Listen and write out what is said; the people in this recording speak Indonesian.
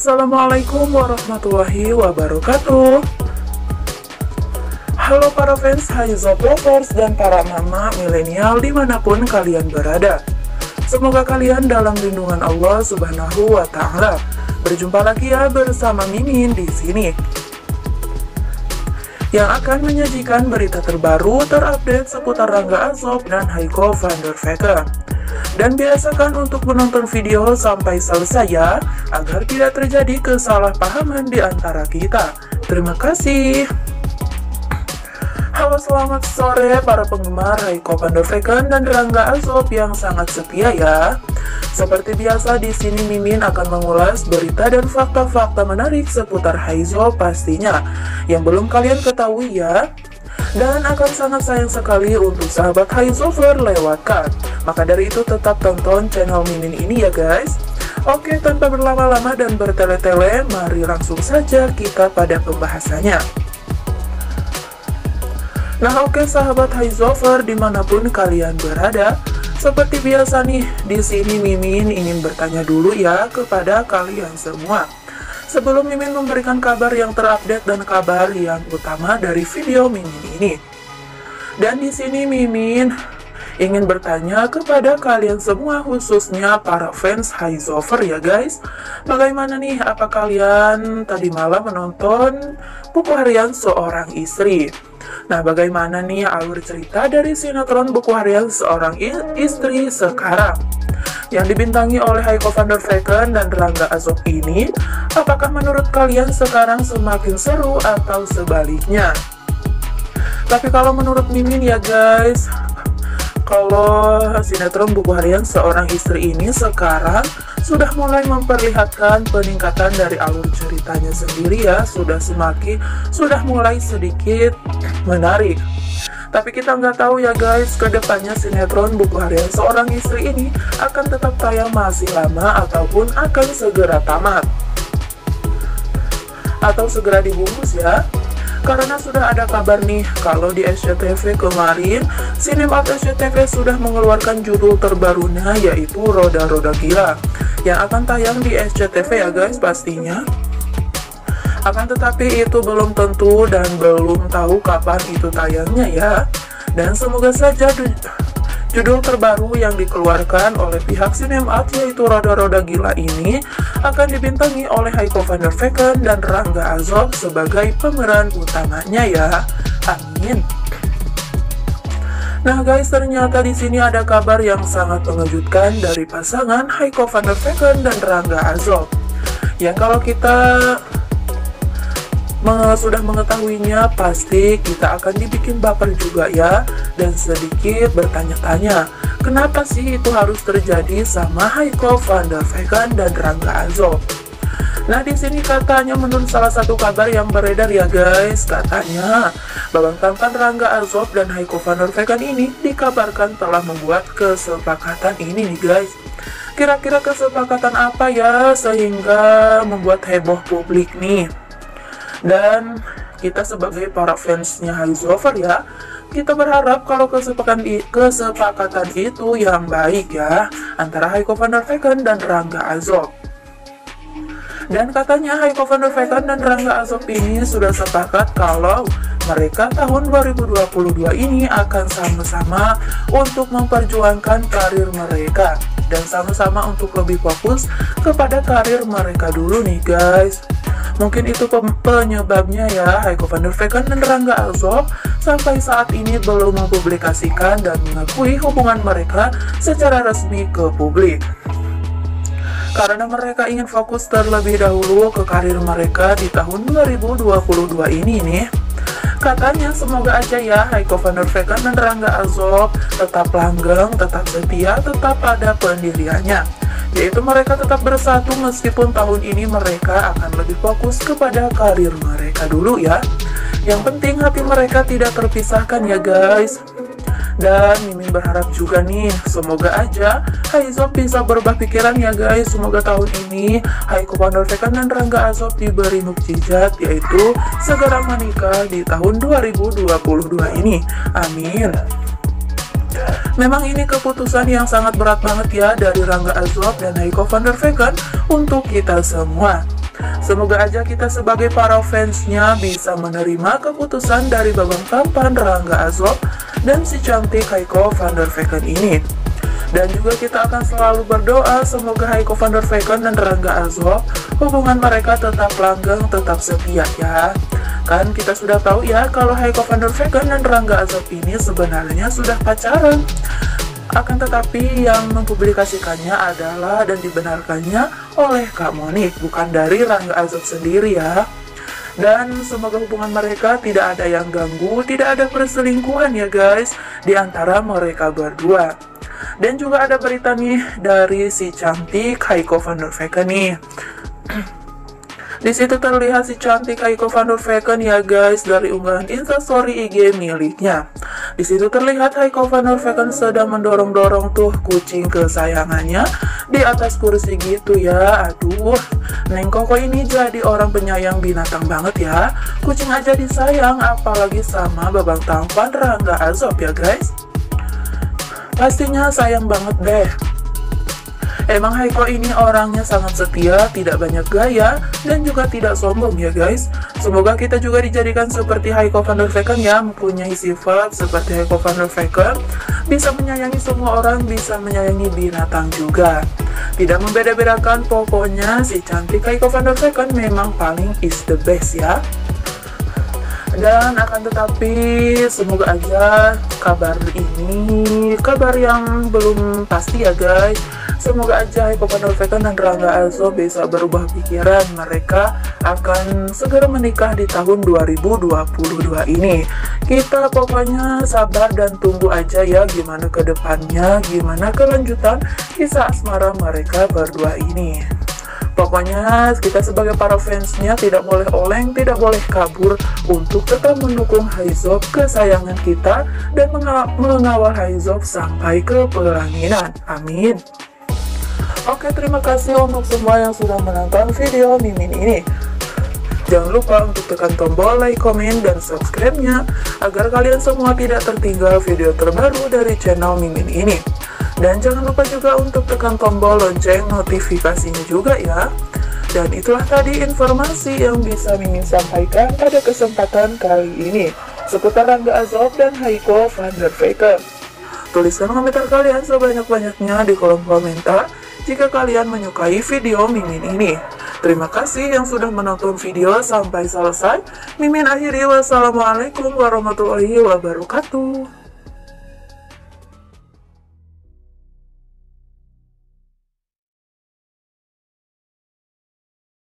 Assalamualaikum warahmatullahi wabarakatuh. Halo para fans Haizop Lovers dan para mama milenial di mana pun kalian berada. Semoga kalian dalam lindungan Allah subhanahu wa ta'ala. Berjumpa lagi ya bersama Mimin di sini. Yang akan menyajikan berita terbaru terupdate seputar Rangga Azov dan Haiko van der Vecken. Dan biasakan untuk menonton video sampai selesai ya, agar tidak terjadi kesalahpahaman di antara kita. Terima kasih. Halo selamat sore para penggemar Raiko Vegan dan Rangga Azov yang sangat setia ya. Seperti biasa di sini Mimin akan mengulas berita dan fakta-fakta menarik seputar Haizo pastinya yang belum kalian ketahui ya. Dan akan sangat sayang sekali untuk sahabat Haizover lewatkan. Maka dari itu tetap tonton channel Mimin ini ya guys. Oke, tanpa berlama-lama dan bertele-tele, mari langsung saja kita pada pembahasannya. Nah oke sahabat Haizover di mana pun kalian berada Seperti biasa nih, di sini Mimin ingin bertanya dulu ya kepada kalian semua Sebelum Mimin memberikan kabar yang terupdate dan kabar yang utama dari video Mimin ini. Dan di sini Mimin ingin bertanya kepada kalian semua khususnya para fans Haizover ya guys. Bagaimana nih? Apa kalian tadi malam menonton buku harian seorang istri? Nah, bagaimana nih alur cerita dari sinetron buku harian seorang istri sekarang? Yang dibintangi oleh Heiko van der Vecken dan Rangga Azok ini, apakah menurut kalian sekarang semakin seru atau sebaliknya? Tapi kalau menurut Mimin ya guys, kalau sinetron buku harian seorang istri ini sekarang sudah mulai memperlihatkan peningkatan dari alur ceritanya sendiri ya sudah semakin sudah mulai sedikit menarik tapi kita nggak tahu ya guys. Ke depannya sinetron buku harian seorang istri ini akan tetap tayang masih lama ataupun akan segera tamat. Atau segera dibungkus ya. Karena sudah ada kabar nih kalau di SCTV kemarin Cinemat SCTV sudah mengeluarkan judul terbarunya yaitu Roda-Roda Gila yang akan tayang di SCTV ya guys pastinya akan tetapi itu belum tentu dan belum tahu kapan itu tayangnya ya dan semoga saja Judul terbaru yang dikeluarkan oleh pihak Cinemat yaitu Roda-Roda Gila ini akan dibintangi oleh Heiko van der Vecken dan Rangga Azov sebagai pemeran utamanya ya. Amin. Nah guys, ternyata di sini ada kabar yang sangat mengejutkan dari pasangan Heiko van der Vecken dan Rangga Azov. Yang kalau kita sudah mengetahuinya, pasti kita akan dibikin baper juga ya, dan sedikit bertanya-tanya, kenapa sih itu harus terjadi sama Heiko van der Vegan dan Rangga Azov? Nah di sini katanya menurut salah satu kabar yang beredar ya guys, katanya Babang Tampan Rangga Azov dan Heiko van der Vegan ini dikabarkan telah membuat kesepakatan ini nih guys. Kira-kira kesepakatan apa ya sehingga membuat heboh publik nih? Dan kita sebagai para fansnya Haizover ya kita berharap kalau kesepakatan, kesepakatan itu yang baik ya antara Heiko van der Vecken dan Rangga Azov dan katanya Heiko van der Vecken dan Rangga Azov ini sudah sepakat kalau mereka tahun 2022 ini akan sama-sama untuk memperjuangkan karir mereka. Dan sama-sama untuk lebih fokus kepada karir mereka dulu nih guys Mungkin itu penyebabnya ya Heiko van der Vecken dan Rangga sampai saat ini belum mempublikasikan dan mengakui hubungan mereka secara resmi ke publik. Karena mereka ingin fokus terlebih dahulu ke karir mereka di tahun 2022 ini nih. Katanya semoga aja ya Heiko van der Vecken dan Rangga Azov tetap langgeng, tetap setia, tetap pada pendiriannya yaitu mereka tetap bersatu meskipun tahun ini mereka akan lebih fokus kepada karir mereka dulu ya. Yang penting hati mereka tidak terpisahkan ya guys. Dan Mimin berharap juga nih, semoga aja Haizop bisa berubah pikiran ya guys. Semoga tahun ini Haiko Pandorvekan dan Rangga Azop diberi mukjizat yaitu segera menikah di tahun 2022 ini. Amin. Memang ini keputusan yang sangat berat banget ya dari Rangga Azwab dan Heiko van der Vecken untuk kita semua. Semoga aja kita sebagai para fansnya bisa menerima keputusan dari babang tampan Rangga Azob dan si cantik Haiko van der Vecken ini. Dan juga kita akan selalu berdoa semoga Haiko van der Vecken dan Rangga Azob hubungan mereka tetap langgeng, tetap setia ya. Kan kita sudah tahu ya kalau Haiko van der Vecken dan Rangga Azob ini sebenarnya sudah pacaran. Akan tetapi yang mempublikasikannya adalah dan dibenarkannya oleh Kak Monik, bukan dari Rangga Azob sendiri ya dan semoga hubungan mereka tidak ada yang ganggu, tidak ada perselingkuhan ya guys di antara mereka berdua. Dan juga ada berita nih dari si cantik Heiko van der Vecken nih. Di situ terlihat si cantik Heiko van der Vecken ya guys dari unggahan instastory IG miliknya. Di situ terlihat Heiko van sedang mendorong-dorong tuh kucing kesayangannya di atas kursi gitu ya. Aduh, Neng Koko ini jadi orang penyayang binatang banget ya. Kucing aja disayang apalagi sama babang tampan Rangga Azob ya guys. Pastinya sayang banget deh. Emang Haiko ini orangnya sangat setia, tidak banyak gaya, dan juga tidak sombong ya guys. Semoga kita juga dijadikan seperti Haiko van der Vecken ya, mempunyai sifat seperti Haiko van der Vecken, bisa menyayangi semua orang, bisa menyayangi binatang juga. Tidak membeda-bedakan, pokoknya si cantik Haiko van der Vecken memang paling is the best ya dan akan tetapi semoga aja kabar ini kabar yang belum pasti ya guys. Semoga aja Eko Vegan dan Rangga Alzo bisa berubah pikiran mereka akan segera menikah di tahun 2022 ini. Kita pokoknya sabar dan tunggu aja ya gimana ke depannya gimana kelanjutan kisah asmara mereka berdua ini Pokoknya kita sebagai para fansnya tidak boleh oleng, tidak boleh kabur untuk tetap mendukung Haizop kesayangan kita dan mengawal Haizop sampai ke pelaminan. Amin. Oke, terima kasih untuk semua yang sudah menonton video Mimin ini. Jangan lupa untuk tekan tombol like, komen, dan subscribe-nya agar kalian semua tidak tertinggal video terbaru dari channel Mimin ini. Dan jangan lupa juga untuk tekan tombol lonceng notifikasinya juga ya. Dan itulah tadi informasi yang bisa Mimin sampaikan pada kesempatan kali ini seputar Rangga Azob dan Haiko van der Vecken. Tuliskan komentar kalian sebanyak-banyaknya di kolom komentar jika kalian menyukai video Mimin ini. Terima kasih yang sudah menonton video sampai selesai. Mimin akhiri wassalamualaikum warahmatullahi wabarakatuh.